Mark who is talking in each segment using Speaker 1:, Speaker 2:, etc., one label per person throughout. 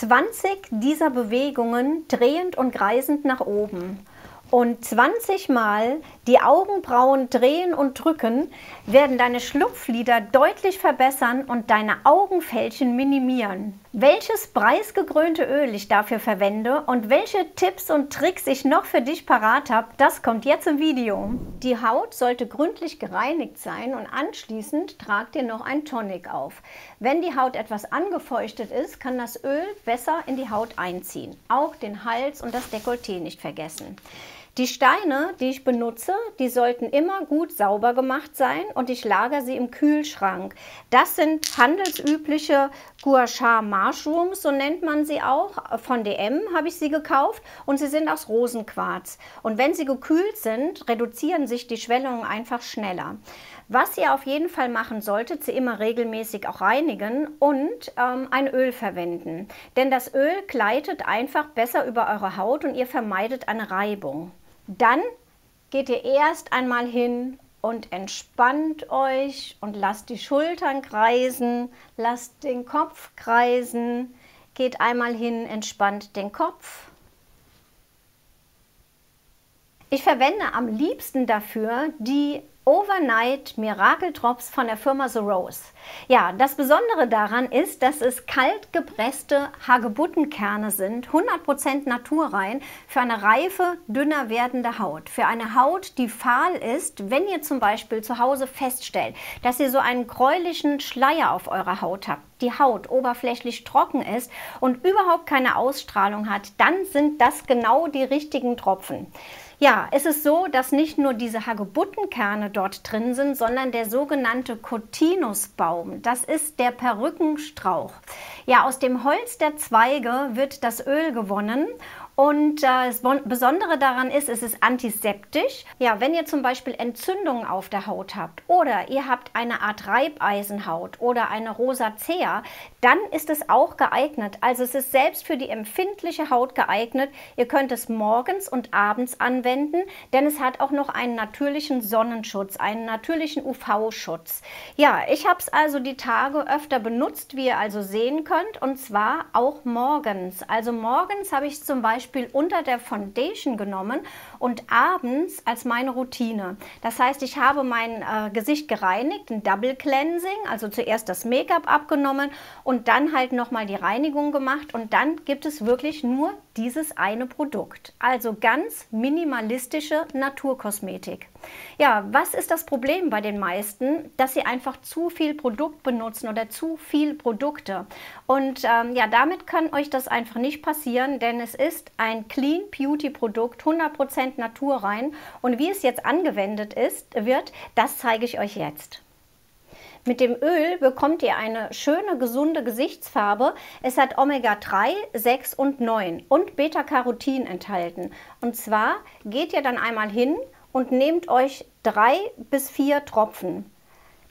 Speaker 1: 20 dieser Bewegungen drehend und kreisend nach oben und 20 Mal die Augenbrauen drehen und drücken, werden deine Schlupflider deutlich verbessern und deine Augenfältchen minimieren. Welches preisgekrönte Öl ich dafür verwende und welche Tipps und Tricks ich noch für dich parat habe, das kommt jetzt im Video. Die Haut sollte gründlich gereinigt sein und anschließend tragt ihr noch ein Tonic auf. Wenn die Haut etwas angefeuchtet ist, kann das Öl besser in die Haut einziehen. Auch den Hals und das Dekolleté nicht vergessen. Die Steine, die ich benutze, die sollten immer gut sauber gemacht sein und ich lagere sie im Kühlschrank. Das sind handelsübliche Gua Sha Mushrooms, so nennt man sie auch. Von DM habe ich sie gekauft und sie sind aus Rosenquarz. Und wenn sie gekühlt sind, reduzieren sich die Schwellungen einfach schneller. Was ihr auf jeden Fall machen solltet, sie immer regelmäßig auch reinigen und ähm, ein Öl verwenden. Denn das Öl gleitet einfach besser über eure Haut und ihr vermeidet eine Reibung. Dann geht ihr erst einmal hin und entspannt euch und lasst die Schultern kreisen, lasst den Kopf kreisen, geht einmal hin, entspannt den Kopf. Ich verwende am liebsten dafür die Overnight Miracle von der Firma The Rose. Ja, das Besondere daran ist, dass es kalt gepresste Hagebuttenkerne sind, 100% naturrein, für eine reife, dünner werdende Haut. Für eine Haut, die fahl ist, wenn ihr zum Beispiel zu Hause feststellt, dass ihr so einen gräulichen Schleier auf eurer Haut habt, die Haut oberflächlich trocken ist und überhaupt keine Ausstrahlung hat, dann sind das genau die richtigen Tropfen. Ja, es ist so, dass nicht nur diese Hagebuttenkerne dort drin sind, sondern der sogenannte Cotinusbaum. Das ist der Perückenstrauch. Ja, aus dem Holz der Zweige wird das Öl gewonnen und äh, das Besondere daran ist, es ist antiseptisch. Ja, wenn ihr zum Beispiel Entzündungen auf der Haut habt oder ihr habt eine Art Reibeisenhaut oder eine Rosacea, dann ist es auch geeignet. Also es ist selbst für die empfindliche Haut geeignet. Ihr könnt es morgens und abends anwenden, denn es hat auch noch einen natürlichen Sonnenschutz, einen natürlichen UV-Schutz. Ja, ich habe es also die Tage öfter benutzt, wie ihr also sehen könnt, und zwar auch morgens. Also morgens habe ich zum Beispiel Beispiel unter der Foundation genommen und abends als meine Routine. Das heißt, ich habe mein äh, Gesicht gereinigt, ein Double Cleansing, also zuerst das Make-up abgenommen und dann halt nochmal die Reinigung gemacht und dann gibt es wirklich nur dieses eine Produkt. Also ganz minimalistische Naturkosmetik. Ja, was ist das Problem bei den meisten? Dass sie einfach zu viel Produkt benutzen oder zu viel Produkte. Und ähm, ja, damit kann euch das einfach nicht passieren, denn es ist ein Clean Beauty Produkt, 100% naturrein. Und wie es jetzt angewendet ist, wird, das zeige ich euch jetzt. Mit dem Öl bekommt ihr eine schöne, gesunde Gesichtsfarbe. Es hat Omega-3, 6 und 9 und Beta-Carotin enthalten. Und zwar geht ihr dann einmal hin und nehmt euch drei bis vier Tropfen.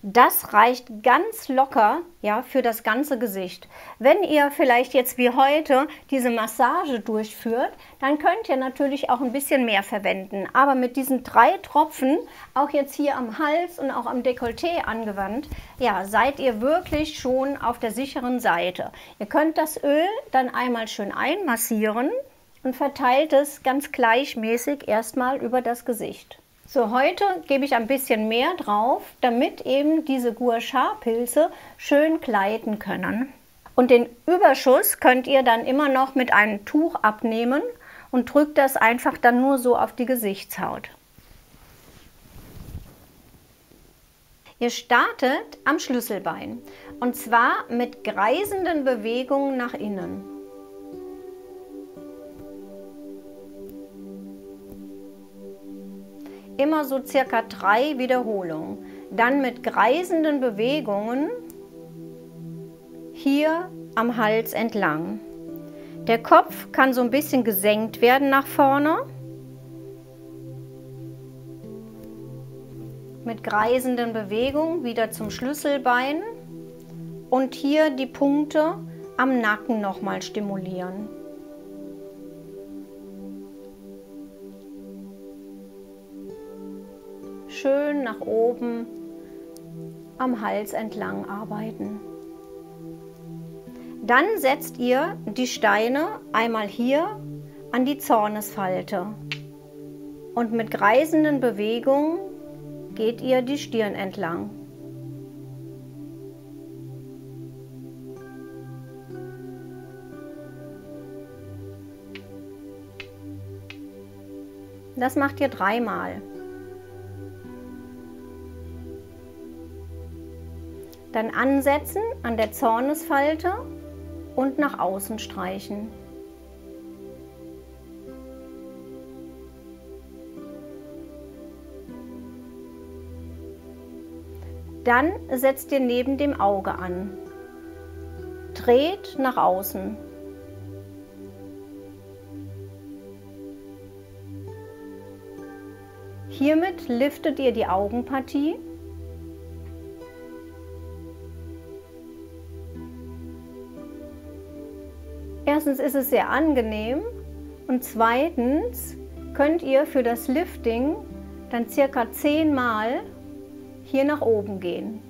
Speaker 1: Das reicht ganz locker ja, für das ganze Gesicht. Wenn ihr vielleicht jetzt wie heute diese Massage durchführt, dann könnt ihr natürlich auch ein bisschen mehr verwenden. Aber mit diesen drei Tropfen, auch jetzt hier am Hals und auch am Dekolleté angewandt, ja, seid ihr wirklich schon auf der sicheren Seite. Ihr könnt das Öl dann einmal schön einmassieren und verteilt es ganz gleichmäßig erstmal über das Gesicht. So, heute gebe ich ein bisschen mehr drauf, damit eben diese Gua Sha-Pilze schön gleiten können. Und den Überschuss könnt ihr dann immer noch mit einem Tuch abnehmen und drückt das einfach dann nur so auf die Gesichtshaut. Ihr startet am Schlüsselbein und zwar mit kreisenden Bewegungen nach innen. Immer so circa drei Wiederholungen. Dann mit kreisenden Bewegungen hier am Hals entlang. Der Kopf kann so ein bisschen gesenkt werden nach vorne. Mit kreisenden Bewegungen wieder zum Schlüsselbein und hier die Punkte am Nacken nochmal stimulieren. Schön nach oben am Hals entlang arbeiten. Dann setzt ihr die Steine einmal hier an die Zornesfalte und mit kreisenden Bewegungen geht ihr die Stirn entlang. Das macht ihr dreimal. Dann ansetzen an der Zornesfalte und nach außen streichen. Dann setzt ihr neben dem Auge an. Dreht nach außen. Hiermit liftet ihr die Augenpartie. Erstens ist es sehr angenehm und zweitens könnt ihr für das Lifting dann circa zehnmal hier nach oben gehen.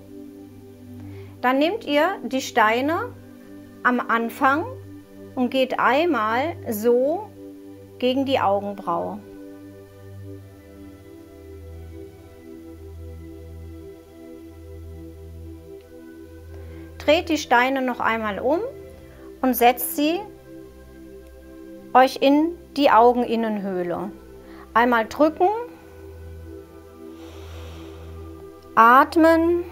Speaker 1: Dann nehmt ihr die Steine am Anfang und geht einmal so gegen die Augenbraue. Dreht die Steine noch einmal um und setzt sie euch in die Augeninnenhöhle. Einmal drücken, atmen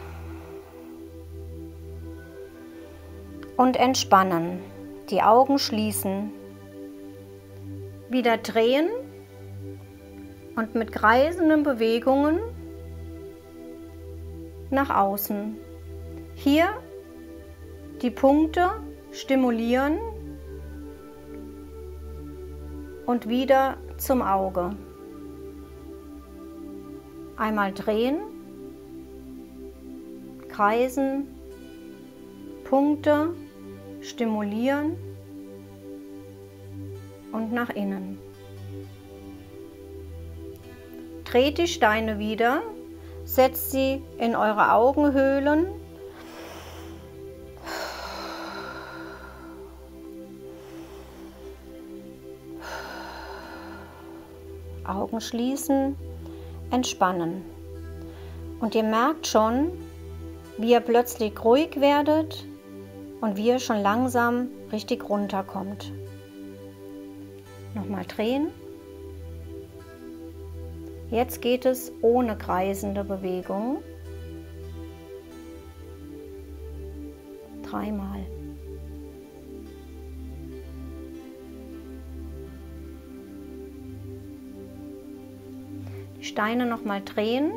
Speaker 1: und entspannen. Die Augen schließen. Wieder drehen und mit kreisenden Bewegungen nach außen. Hier die Punkte stimulieren und wieder zum Auge. Einmal drehen, kreisen, Punkte stimulieren und nach innen. Dreht die Steine wieder, setzt sie in eure Augenhöhlen Augen schließen, entspannen. Und ihr merkt schon, wie ihr plötzlich ruhig werdet und wie ihr schon langsam richtig runterkommt. Nochmal drehen. Jetzt geht es ohne kreisende Bewegung. Dreimal. Steine nochmal drehen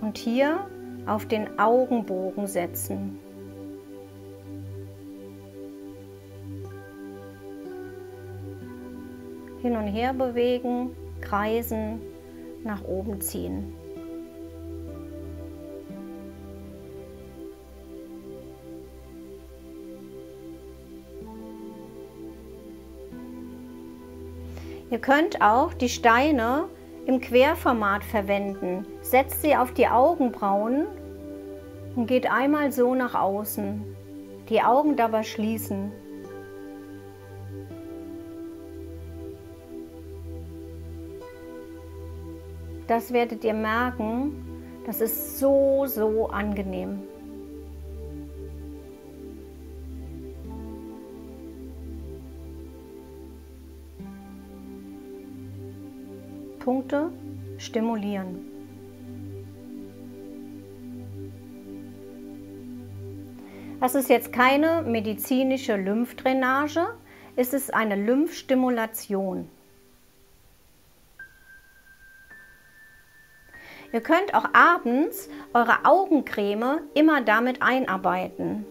Speaker 1: und hier auf den Augenbogen setzen. Hin und her bewegen, kreisen, nach oben ziehen. Ihr könnt auch die Steine im Querformat verwenden. Setzt sie auf die Augenbrauen und geht einmal so nach außen. Die Augen dabei schließen. Das werdet ihr merken, das ist so, so angenehm. Punkte stimulieren. Das ist jetzt keine medizinische Lymphdrainage, es ist eine Lymphstimulation. Ihr könnt auch abends eure Augencreme immer damit einarbeiten.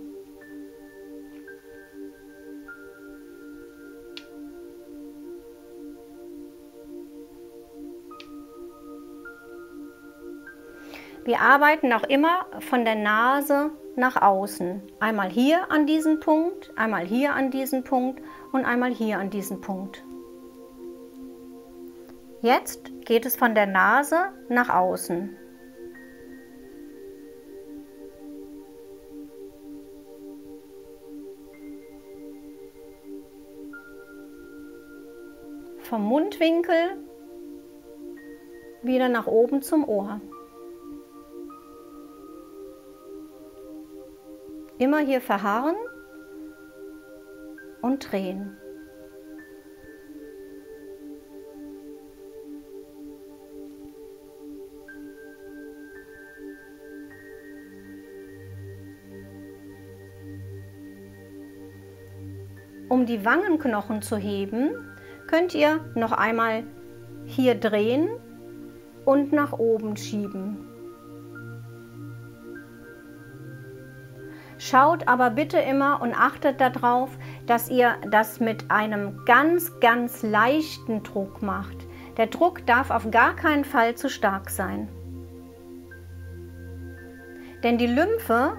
Speaker 1: Wir arbeiten auch immer von der Nase nach außen. Einmal hier an diesen Punkt, einmal hier an diesen Punkt und einmal hier an diesen Punkt. Jetzt geht es von der Nase nach außen. Vom Mundwinkel wieder nach oben zum Ohr. Immer hier verharren und drehen. Um die Wangenknochen zu heben, könnt ihr noch einmal hier drehen und nach oben schieben. Schaut aber bitte immer und achtet darauf, dass ihr das mit einem ganz, ganz leichten Druck macht. Der Druck darf auf gar keinen Fall zu stark sein. Denn die Lymphe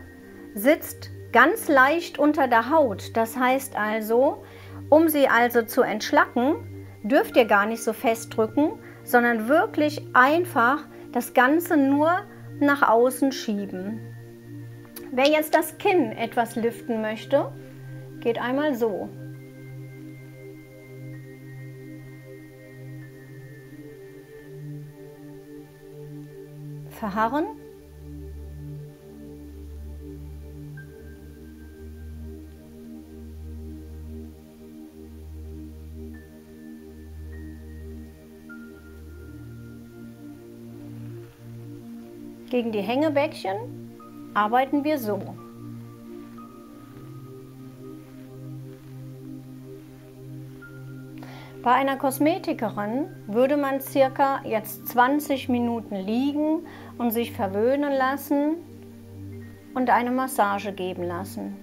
Speaker 1: sitzt ganz leicht unter der Haut. Das heißt also, um sie also zu entschlacken, dürft ihr gar nicht so fest drücken, sondern wirklich einfach das Ganze nur nach außen schieben. Wer jetzt das Kinn etwas lüften möchte, geht einmal so. Verharren Gegen die Hängebäckchen arbeiten wir so. Bei einer Kosmetikerin würde man circa jetzt 20 Minuten liegen und sich verwöhnen lassen und eine Massage geben lassen.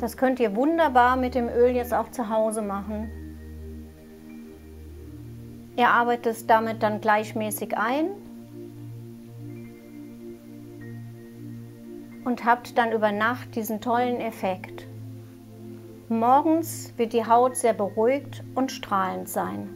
Speaker 1: Das könnt ihr wunderbar mit dem Öl jetzt auch zu Hause machen. Ihr arbeitet es damit dann gleichmäßig ein und habt dann über Nacht diesen tollen Effekt. Morgens wird die Haut sehr beruhigt und strahlend sein.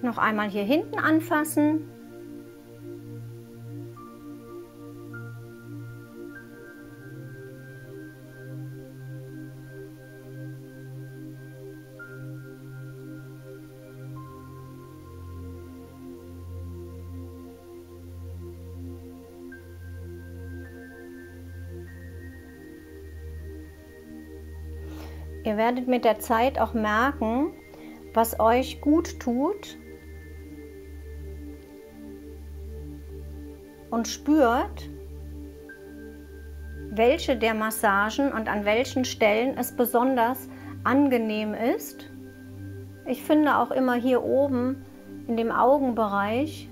Speaker 1: Noch einmal hier hinten anfassen. Ihr werdet mit der Zeit auch merken, was euch gut tut und spürt, welche der Massagen und an welchen Stellen es besonders angenehm ist. Ich finde auch immer hier oben in dem Augenbereich,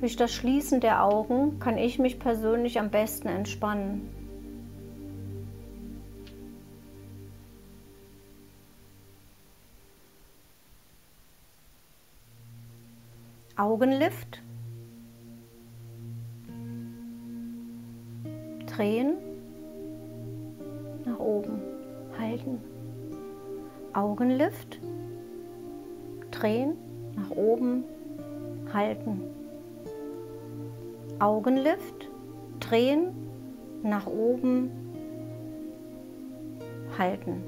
Speaker 1: durch das Schließen der Augen kann ich mich persönlich am besten entspannen. Augenlift. Drehen, nach oben halten. Augenlift, drehen, nach oben halten. Augenlift, drehen, nach oben halten.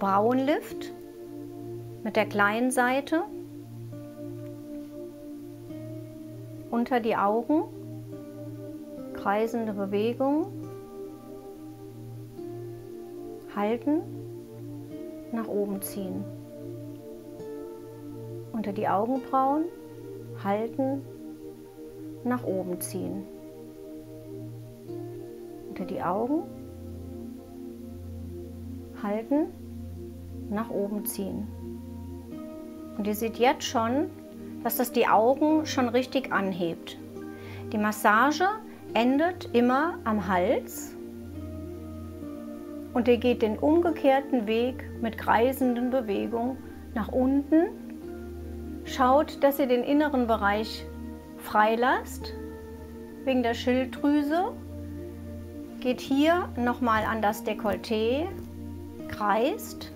Speaker 1: Brauenlift mit der kleinen Seite unter die Augen kreisende Bewegung. Halten, nach oben ziehen. Unter die Augenbrauen, halten, nach oben ziehen. Unter die Augen, halten, nach oben ziehen. Und ihr seht jetzt schon, dass das die Augen schon richtig anhebt. Die Massage endet immer am Hals und ihr geht den umgekehrten Weg mit kreisenden Bewegungen nach unten. Schaut, dass ihr den inneren Bereich freilasst, wegen der Schilddrüse. geht hier nochmal an das Dekolleté, kreist.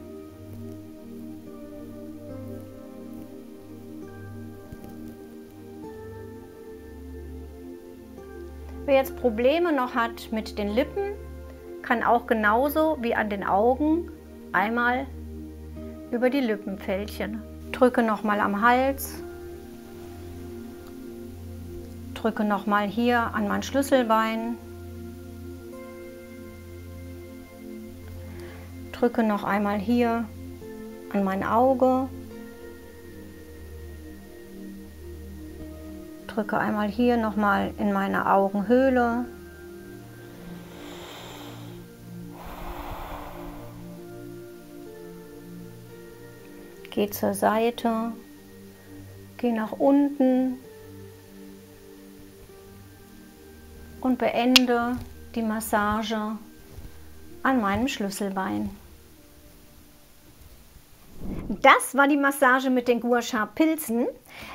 Speaker 1: Wer jetzt Probleme noch hat mit den Lippen, kann auch genauso wie an den Augen einmal über die Lippenfältchen. Drücke nochmal am Hals, drücke nochmal hier an mein Schlüsselbein, drücke noch einmal hier an mein Auge, drücke einmal hier nochmal in meine Augenhöhle. Geh zur Seite, geh nach unten und beende die Massage an meinem Schlüsselbein. Das war die Massage mit den Gua Sha Pilzen.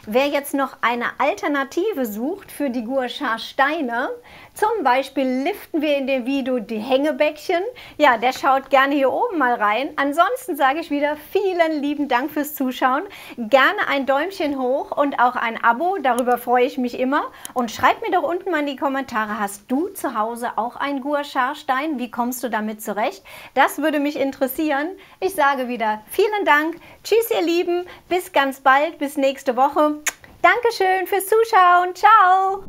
Speaker 1: Wer jetzt noch eine Alternative sucht für die Gua Sha Steine, zum Beispiel liften wir in dem Video die Hängebäckchen. Ja, der schaut gerne hier oben mal rein. Ansonsten sage ich wieder vielen lieben Dank fürs Zuschauen. Gerne ein Däumchen hoch und auch ein Abo, darüber freue ich mich immer. Und schreib mir doch unten mal in die Kommentare, hast du zu Hause auch einen Gua Sha Stein? Wie kommst du damit zurecht? Das würde mich interessieren. Ich sage wieder vielen Dank. Tschüss ihr Lieben, bis ganz bald, bis nächste Woche. Dankeschön fürs Zuschauen. Ciao.